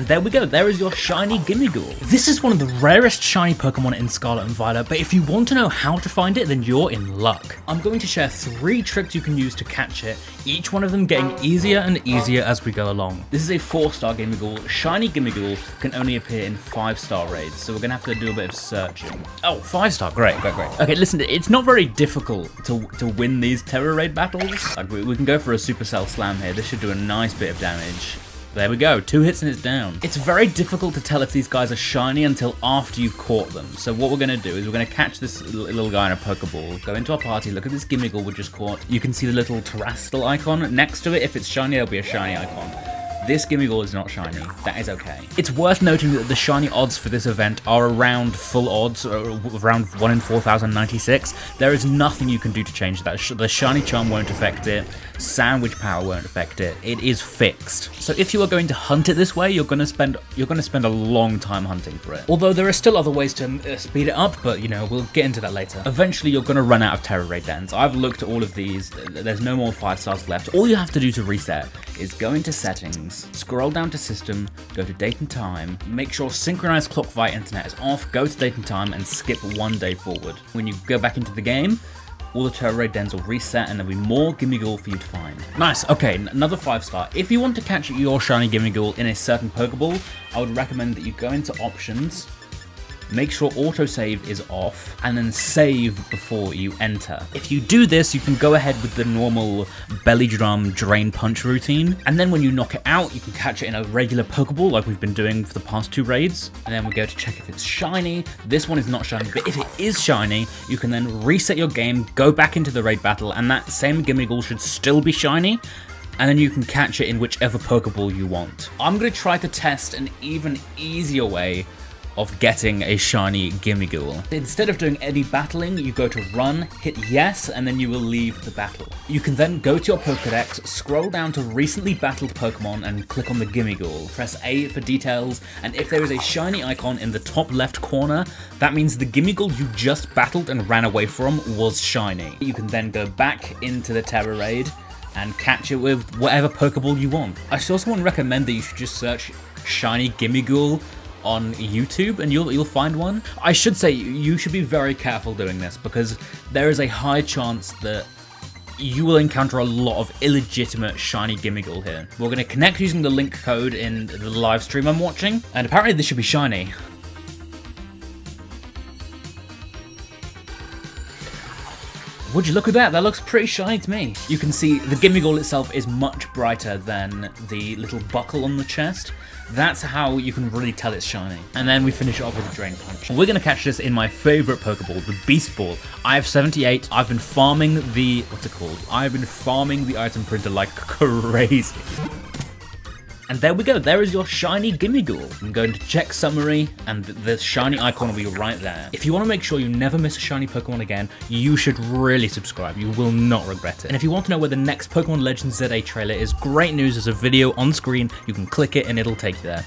And there we go, there is your shiny Gimmighoul. This is one of the rarest shiny Pokemon in Scarlet and Violet, but if you want to know how to find it, then you're in luck. I'm going to share three tricks you can use to catch it, each one of them getting easier and easier as we go along. This is a 4-star Gimmighoul. Shiny Gimmighoul can only appear in 5-star raids, so we're going to have to do a bit of searching. Oh, 5-star, great, great, great. Okay, listen, it's not very difficult to, to win these Tera Raid battles. Like, we, we can go for a Supercell Slam here. This should do a nice bit of damage. There we go, two hits and it's down. It's very difficult to tell if these guys are shiny until after you've caught them. So what we're going to do is we're going to catch this little guy in a Pokeball, go into our party, look at this Gimmighoul we just caught. You can see the little Terastal icon next to it. If it's shiny, there'll be a shiny icon. This Gimmighoul is not shiny. That is okay. It's worth noting that the shiny odds for this event are around full odds, uh, around 1 in 4096. There is nothing you can do to change that. The shiny charm won't affect it. Sandwich power won't affect it. It is fixed. So if you are going to hunt it this way, you're going to spend you're going to spend a long time hunting for it. Although there are still other ways to uh, speed it up, but you know, we'll get into that later. Eventually you're going to run out of Tera Raid dens. I've looked at all of these. There's no more 5 stars left. All you have to do to reset is go into settings, scroll down to system, go to date and time, make sure synchronized clock via internet is off, go to date and time and skip one day forward. When you go back into the game, all the Tera Raid dens will reset and there'll be more Gimmighoul for you to find. Nice, okay, another 5 star. If you want to catch your shiny Gimmighoul in a certain Pokeball, I would recommend that you go into options, make sure autosave is off, and then save before you enter. If you do this, you can go ahead with the normal belly drum drain punch routine, and then when you knock it out, you can catch it in a regular Pokeball like we've been doing for the past two raids, and then we go to check if it's shiny. This one is not shiny, but if it is shiny, you can then reset your game, go back into the raid battle, and that same Gimmighoul should still be shiny, and then you can catch it in whichever Pokeball you want. I'm going to try to test an even easier way of getting a shiny Gimmighoul. Instead of doing any battling, you go to run, hit yes, and then you will leave the battle. You can then go to your Pokedex, scroll down to recently battled Pokemon and click on the Gimmighoul. Press A for details, and if there is a shiny icon in the top left corner, that means the Gimmighoul you just battled and ran away from was shiny. You can then go back into the Tera Raid and catch it with whatever Pokeball you want. I want to recommend that you should just search shiny Gimmighoul on YouTube and you'll you'll find one. I should say you should be very careful doing this because there is a high chance that you will encounter a lot of illegitimate shiny Gimmighoul here. We're going to connect using the link code in the live stream I'm watching, and apparently this should be shiny. Would you look at that? That looks pretty shiny to me. You can see the Gimmighoul itself is much brighter than the little buckle on the chest. That's how you can really tell it's shiny. And then we finish it off with a Drain Punch. We're to catch this in my favorite Pokeball, the Beast Ball. I have 78. I've been farming the... what's it called? I've been farming the item printer like crazy. And there we go, there is your shiny Gimmighoul. I'm going to check summary, and the shiny icon will be right there. If you want to make sure you never miss a shiny Pokemon again, you should really subscribe. You will not regret it. And if you want to know where the next Pokemon Legends ZA trailer is, great news, there's a video on screen. You can click it and it'll take you there.